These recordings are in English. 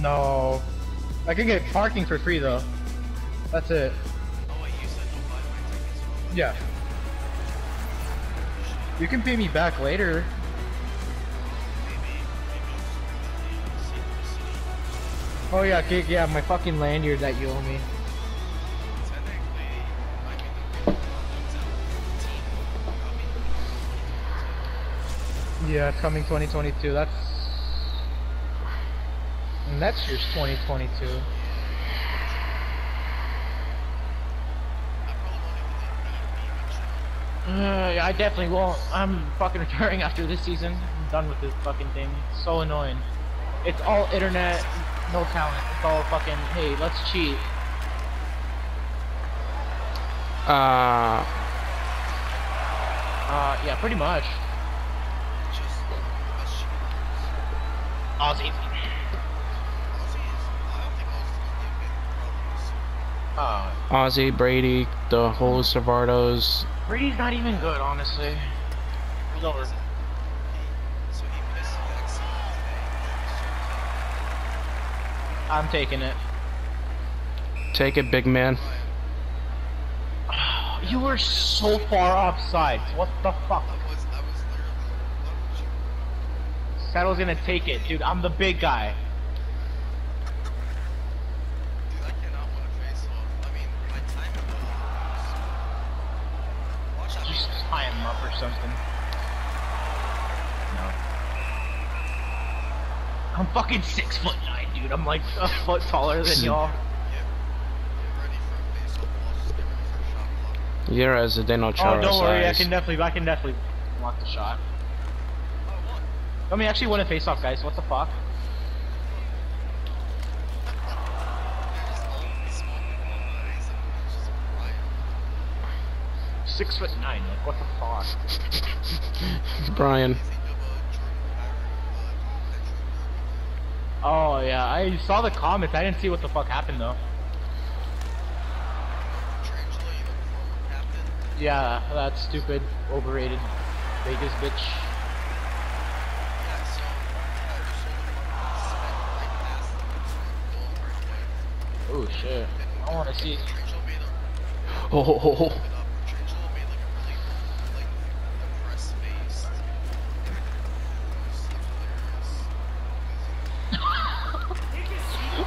No. I can get parking for free though. That's it. Oh wait, you said buy my tickets. Yeah. You can pay me back later. Oh yeah, yeah, my fucking lanyard that you owe me. Yeah, coming 2022. That's next year's 2022. I probably won't even need to be Uh, I definitely won't. I'm fucking retiring after this season. I'm done with this fucking thing. It's so annoying. It's all internet, no talent. It's all fucking, hey, let's cheat. Uh, Uh, yeah, pretty much. Just the best shit. Aussie. Ozzy is. I don't think Ozzy's gonna be a good Uh, pro Ozzy, Brady, the whole Savardos. Brady's not even good, honestly. He's over. So he missed the vaccine today. I'm taking it. Take it, big man. You were so far offside. What the fuck? I was, I was literally. Saddle's gonna take it, dude. I'm the big guy. Something. No. I'm fucking six foot nine, dude. I'm like a foot taller than y'all. Get, get a face off. Watch, just get ready for a shot block. You're as a Dino Oh, Chara don't worry. I can definitely, I can definitely block the shot. Oh, what? Let me actually win a face off, guys. What the fuck? There's all smoke in my eyes. and It's just riot. Six foot nine. Like what the fuck? Brian. Think of a Jordan Kyrie, Oh yeah, I saw the comments. I didn't see what the fuck happened though. Pietrangelo, you know, former captain. Yeah, that's stupid, overrated Vegas bitch. Yeah, so just shoulder fucking sped right past him, goal right away. Oh shit. I want to see. Pietrangelo made a Oh, oh, oh, oh. it up. Pietrangelo made like a really like depressed face.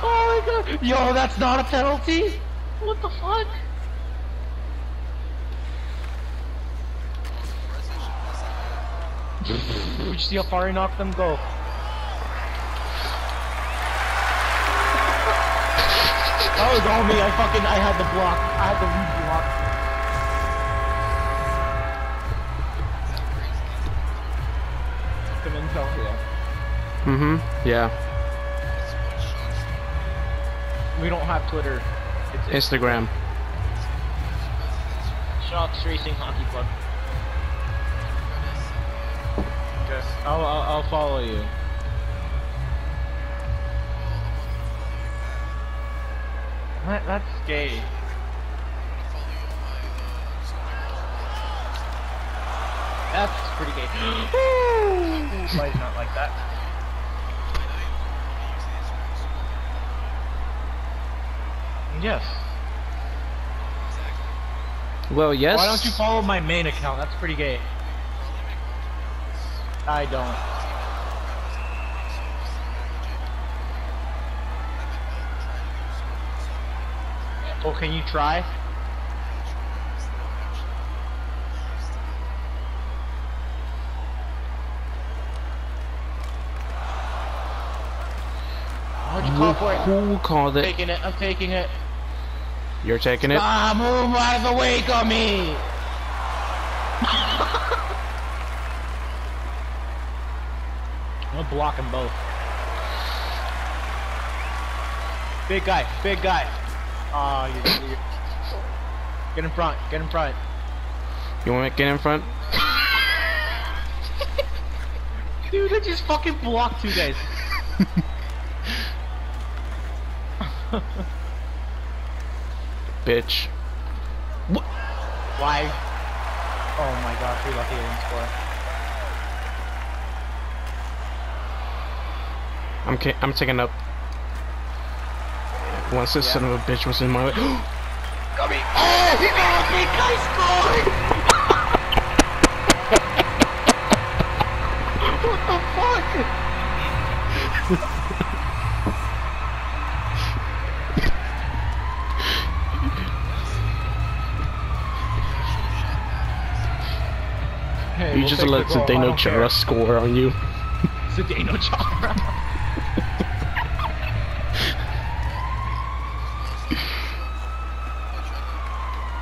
Oh my god. Yo, that's not a penalty? What the fuck? Did you see how far he knocked them go? That was all me. I fucking I had the block. I had the lead block. Come in, tell yeah. Mm-hmm. Yeah. We don't have Twitter. It's, Instagram. Shocks Racing Hockey Club. I'll, I'll I'll follow you. That, that's gay. That's pretty gay. Why is not like that? Yes. Well, yes. Why don't you follow my main account? That's pretty gay. I don't. Well, can you try? What'd you call for it? Who called I'm it? taking it. I'm taking it. You're taking it? Ah, move out of the way, Gummy! I'm gonna block them both. Big guy, big guy. Oh, you, you. Get in front, get in front. You want to get in front? Dude, I just fucking blocked you guys. Bitch. Why? Oh my gosh, you're lucky I didn't score. I'm I'm taking up. Once this Yeah. son of a bitch was in my way. Gummy! Oh! He got me! I scored! what the fuck? just let the goal, I Zdeno. Chara score on you. Zdeno Chara.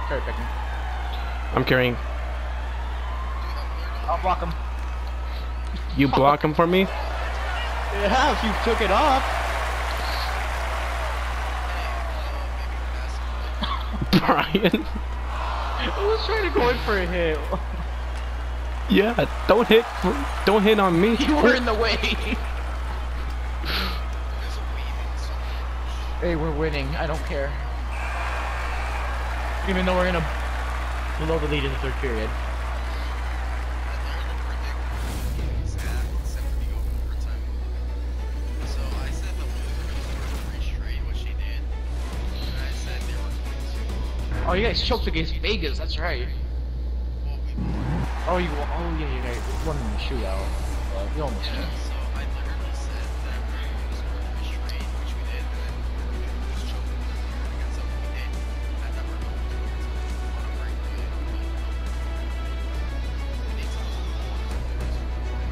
Sorry, picking. I'm carrying. I'll block him. You block him for me? Yeah, if you took it off. Brian? I was trying to go in for a hit. Yeah, don't hit don't hit on me. You were in the way. There's a weaving so much. Hey, we're winning. I don't care. Even though we're gonna blow the lead in the third period. And they're gonna predict games at except for the overtime. So I said that we were gonna score three straight, which they did. And I said they were going to Oh, you guys choked against Vegas. That's right. Well we won. Oh, you. Oh, yeah, yeah, yeah. Won in the shootout. Uh, you almost Yeah, did. so I literally said that we were going to score three straight, which we did, and then we just choked in the third period against them. We did. And then we're going to overtime on a break.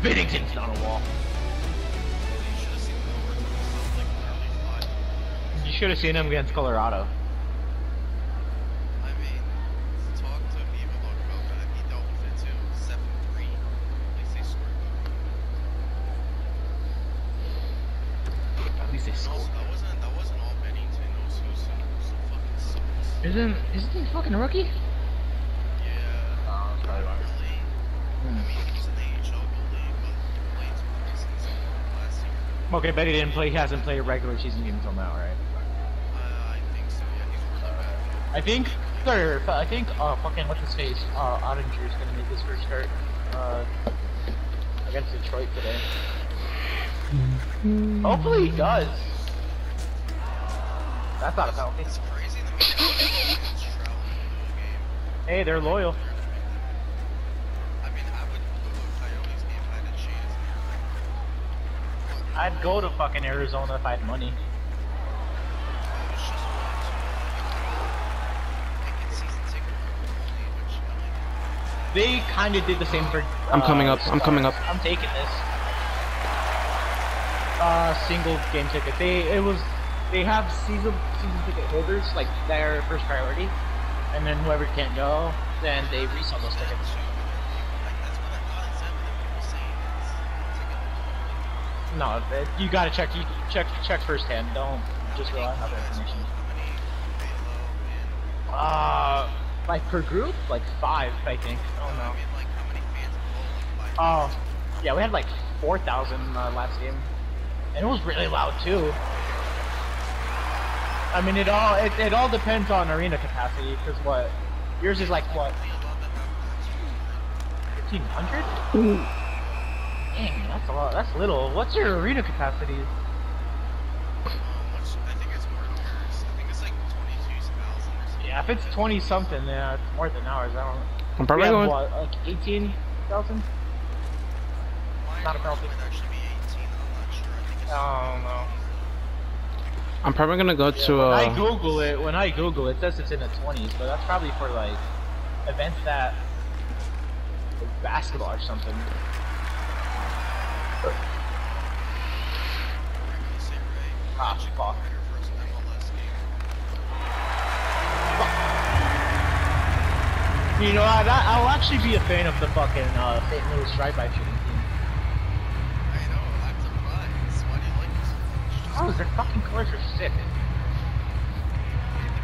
Binnington's not a wall. You should have seen the overtime. It was like literally. You should have seen him against Colorado. I mean, talk to Evalog about that. He dealt with it too. 7 3. At least they scored. At least they And also, scored. that wasn't, that wasn't all Binnington. It was who's who fucking sucks. Isn't isn't he fucking a fucking rookie? Yeah. Oh, that's probably why. Really? I mean, he in the AHL goalie, but he played last year. Okay, bet he didn't play. He hasn't played a regular season game until now, right? Uh, I think so. Yeah, he's really bad. I think. Or, I think. Uh, fucking what's his face? Uh, Oettinger's gonna make his first start. Uh, against Detroit today. Hopefully he does. That's not a penalty. It's crazy to me that Coyotes travel to a game. Hey, they're loyal. I'd go to a Coyotes game if I had a chance. But I'd go to fucking Arizona if I had money. I was just willing to like, make it season ticket only, which I like. They kind of did the same for. I'm uh, coming up, I'm coming up. I'm taking this. Uh, single game ticket. They it was they have season season ticket holders like their first priority, and then whoever can't go, then they resell those tickets. No, you gotta check. You check check firsthand. Don't just rely on other information. Uh, like per group, like five, I think. Oh no. Oh, yeah, we had like four thousand uh, last game, and it was really loud too. I mean, it all it, it all depends on arena capacity. Because what yours is like what They allowed to have max fifteen hundred? Dang, that's a lot. That's little. What's your arena capacity? Um, which I think it's more than yours. I think it's like 22,000 or something. Yeah, if it's twenty something, yeah, it's more than ours. I don't. I'm probably have going what, like eighteen thousand? Mine Not a ours penalty. might actually be 18. I'm not sure. I think it's I don't know. I'm probably gonna go to when I uh Google it, when I Google it, it says it's in the 20s, but that's probably for like events that like basketball or something. We're gonna say Ray. Ah, fuck. Rider versus MLS game. You know, I, I'll actually be a fan of the fucking uh, St. Louis drive-by shooting so? Their fucking colors are sick.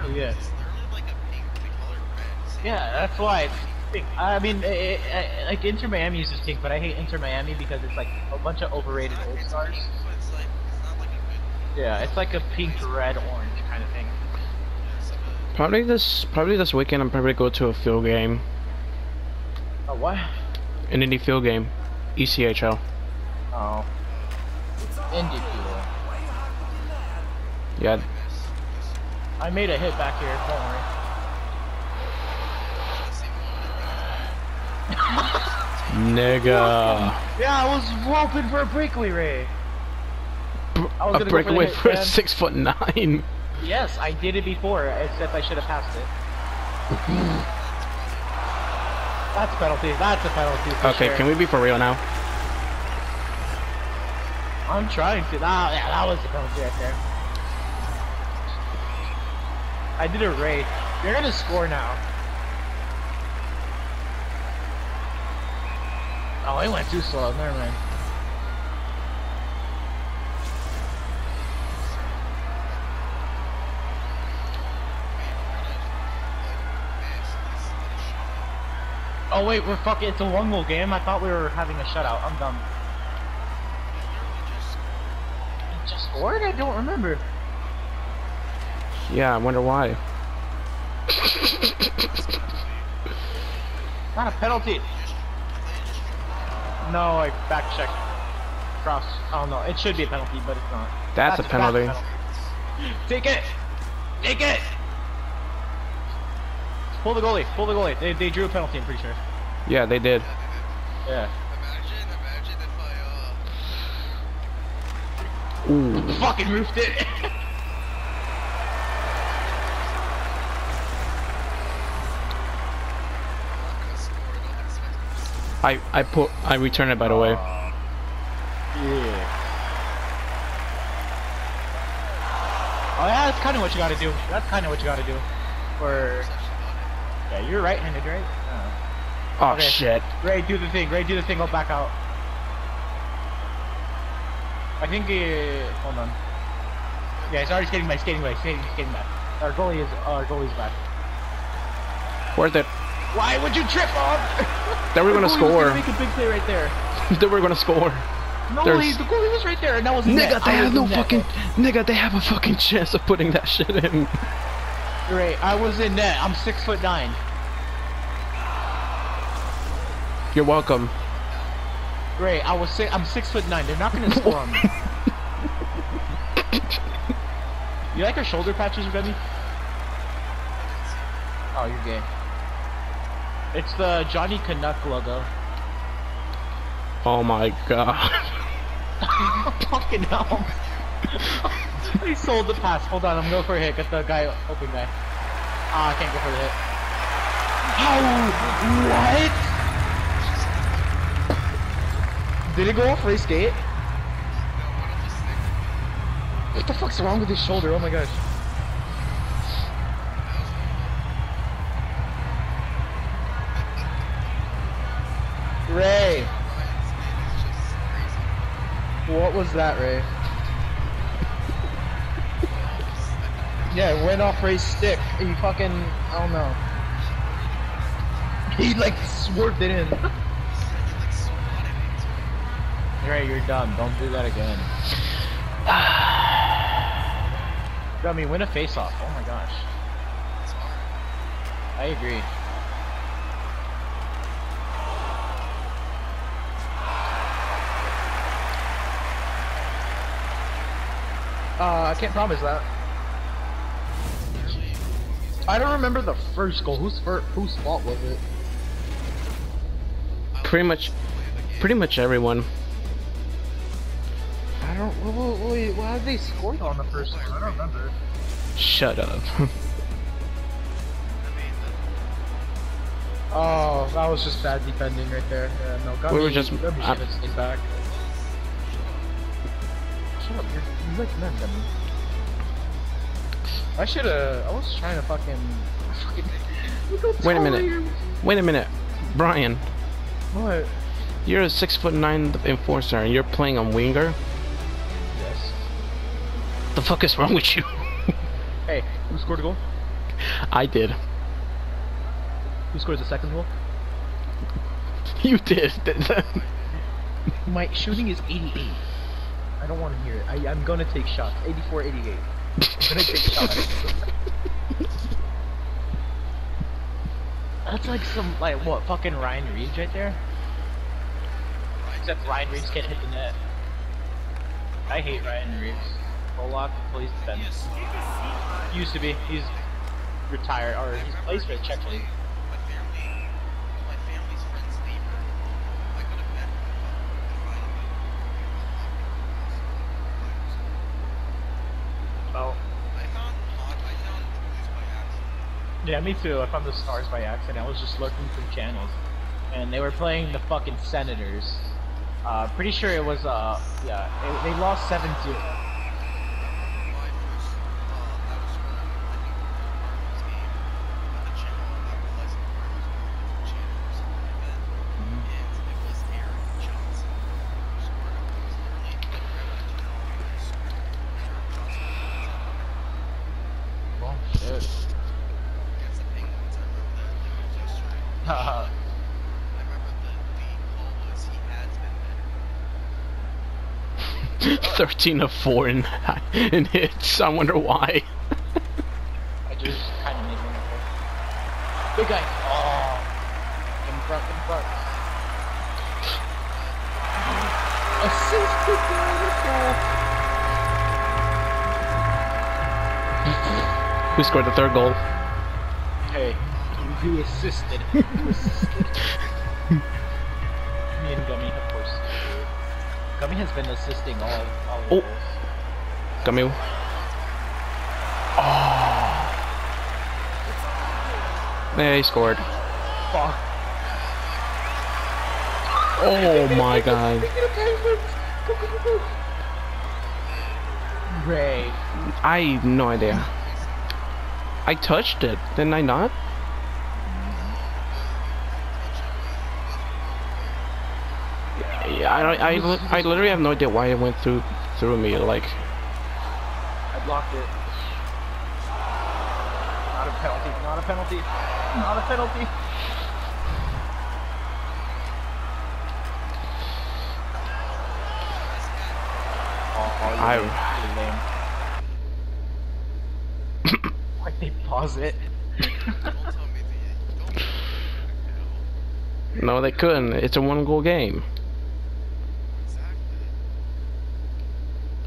Oh, it literally yeah. is like a pink colored red. Same Yeah, that's why it's pink. I mean, i i like Inter Miami uses pink, but I hate Inter Miami because it's like a bunch of overrated It's old it's stars. pink, but it's like it's not like a good. Yeah, it's like a pink, red, orange kind of thing. Yeah, it's like a, probably this probably this weekend I'm probably go to a field game. Oh, what? An indie field game. E ECHL. Oh. Indy Fuel. Yeah. I made a hit back here. Don't worry. Nigga. Yeah, I was hoping for a breakaway, Ray. I was A breakaway for a six foot nine. Yes, I did it before, except I should have passed it. That's a penalty. That's a penalty. For Okay, sure. can we be for real now? I'm trying to. Ah, yeah, that was the penalty right there. I did a raid. You're gonna score now. Oh, he went too slow. Never mind. Oh wait, we're fucking. It's a one goal game. I thought we were having a shutout. I'm dumb. He just scored? I don't remember. Yeah, I wonder why. Not a penalty. No, I back checked. Cross. Oh no, it should be a penalty, but it's not. That's a penalty. Take it. Take it. Pull the goalie. Pull the goalie. They, they drew a penalty. I'm pretty sure. Yeah, they did. Yeah. Imagine, imagine I, uh, Ooh. Fucking roofed it. I I put I return it by the way. Yeah. Oh yeah, that's kind of what you gotta do. That's kind of what you gotta do. For yeah, you're right-handed, right? Oh. Oh Okay. shit. Ray, do the thing. Ray, do the thing. Go back out. I think. Uh, hold on. Yeah, he's already skating back. Skating back. Skating, skating back. Our goalie is. Our goalie's back. Worth it. Why would you trip on? Then we're gonna goalie was score. Make a big play right there. then we're gonna score. No, There's- he, the goalie was right there, and that was net. Nigga, they I have no in net. fucking. Nigga, they have a fucking chance of putting that shit in. Ray, I was in net. I'm six foot nine. You're welcome. Ray, I was. Si- I'm six foot nine. They're not gonna score on me. You like our shoulder patches, Remy? Oh, you're gay. It's the Johnny Canuck logo. Oh my god. Fucking hell. he sold the pass. Hold on, I'm going for a hit. Get the guy, open guy. Ah, I can't go for the hit. Oh, what? Did it go off race skate? What the fuck's wrong with his shoulder? Oh my gosh. What was that, Ray? Yeah, it went off Ray's stick. He fucking, I don't know. He like swerved it in. Ray, you're done. Don't do that again. I mean, win a face-off. Oh my gosh. I agree. Uh, I can't promise that. I don't remember the first goal. Whose fir- whose fault was it? Pretty much, to play the game. pretty much everyone. I don't. Wait, wait, wait, why did they score on the first one? I don't remember. Shut up. Oh, that was just bad defending right there. Yeah, no, We were just- Gummy should have stayed back. Shut up, you're, you like men. I should have. I was trying to fucking. fucking Wait a minute. Wait a minute, Brian. What? You're a six foot nine enforcer, and you're playing on winger. Yes. The fuck is wrong with you? Hey, who scored a goal? I did. Who scores the second goal? You did. My shooting is 88. I don't want to hear it. I, I'm gonna take shots. 84, 88. I'm gonna take shots. That's like some, like, what, fucking Ryan Reaves right there? Except Ryan Reaves can't hit the net. I hate Ryan Reaves. Who plays defense. Used to be. He's retired, or he plays for the Czech league. My family, my family's friend's neighbor. I could have met him Oh. I found hot. I found the blues by accident. Yeah, me too. I found the stars by accident. I was just looking through channels, and they were playing the fucking Senators. Uh, pretty sure it was. Uh, yeah, they, they lost 7-2. My first, uh, that was when I think the Cardinals game at the channel. I realized the Cardinals were the channel or something like that. Mhm. And it was Aaron Johnson who scored. It was literally like right on the channel. He scored. Aaron Johnson. Oh shit. Against the Penguins. I remember that. Like it was yesterday. Haha. I remember the, the call was he has been better. 13 of 4 in, in hits. I wonder why. I just kind of made. Big guy. Oh. In front, in front. Assisted Who scored the third goal? Hey, who assisted? Who assisted? Gummy has been assisting all all of Oh. this. Camille. Oh. Yeah, he scored. Fuck. Oh my god. Ray. I have no idea. I touched it, didn't I not? Yeah, I. I, I literally have no idea why it went through through me. Like, I blocked it. Not a penalty. Not a penalty. Not a penalty. Oh, I- you're lame. You're lame. Why'd they pause it? Don't tell me the don't. no, they couldn't. It's a one-goal game. Exactly.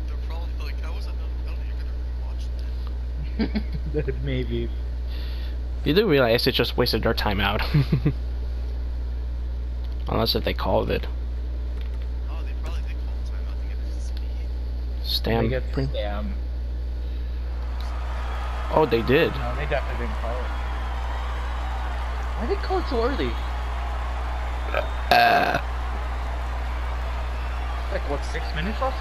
They're probably like that was another penalty. You're gonna rewatch that. Maybe. You do realize it just wasted their time out. Unless if they called it. Oh, they probably did call time. I think it is speed. Stam. They get pre- Stam. Oh, they did. No, they definitely didn't call it. Why did they call it so early? Uh, Like, what, six minutes left?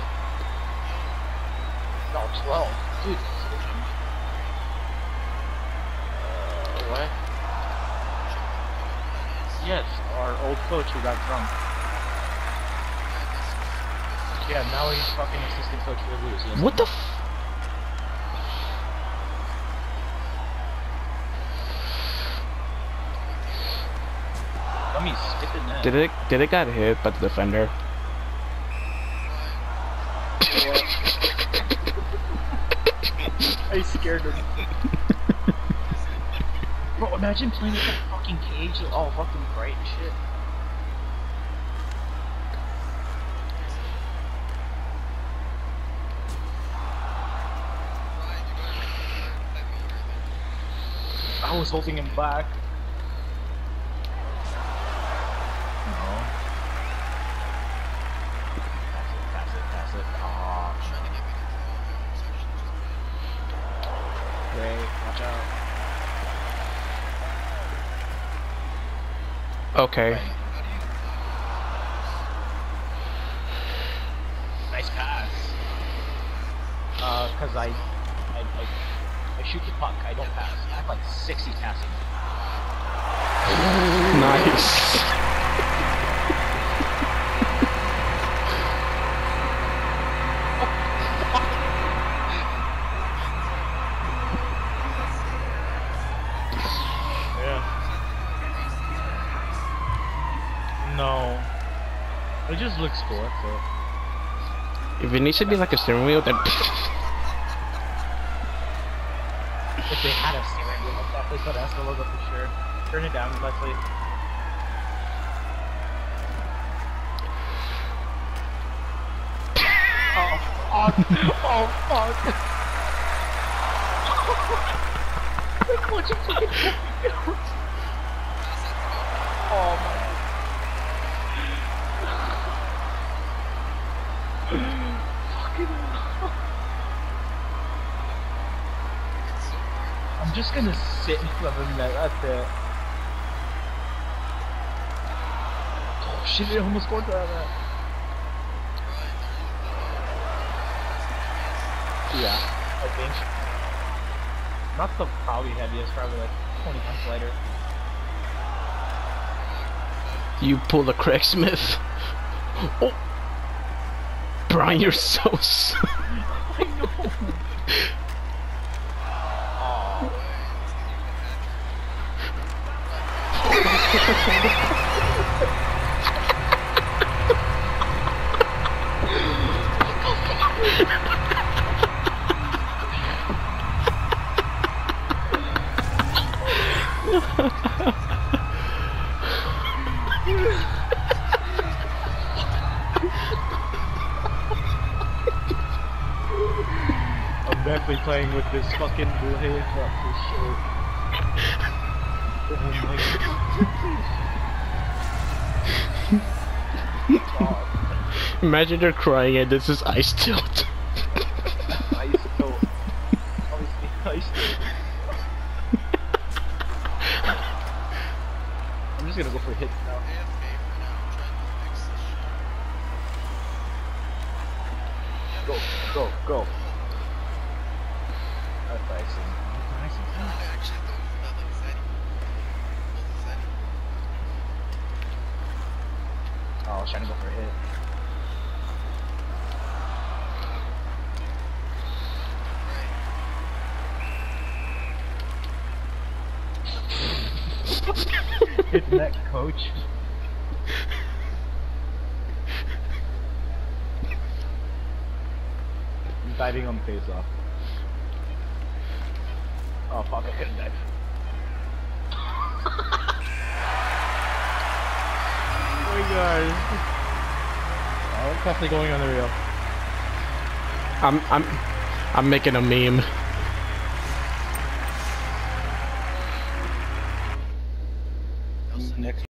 No, 12. Dude. Yes, our old coach who got drunk. Yeah, now he's fucking assistant coach for the Blues. Yes. what the? F- Let me skipping that. did it? Did it got hit by the defender? I scared him. Imagine playing with that fucking cage all fucking bright and shit. Ryan, you gotta make that meter then. I was holding him back. No. Pass it, pass it, pass it. Aw, Trying to get me to draw my own section just great. Watch out. Okay. Nice pass. Uh, cause I, I, I, I shoot the puck. I don't pass. I have like 60 passing. Nice. Yeah. No. It just looks cool, that's it. If it needs to be like a steering wheel, then If they had a steering wheel, I'd definitely put S the logo for sure. Turn it down, Leslie. Oh, oh, fuck! Oh fuck! Look what you fucking Oh man. Fucking. I'm just gonna sit in front of him now, that's it. Oh shit, almost scored that. Yeah, I think. Not the probably heaviest, probably like 20 pounds lighter. You pull the Craig Smith. Oh. Brian, you're so. I'm definitely playing with this fucking blue hair for sure. Oh my god. Imagine they're crying and this is ice tilt. The neck, coach. I'm diving on face off. Oh fuck, I couldn't dive. oh my god. It's definitely going on the reel. I'm I'm I'm making a meme.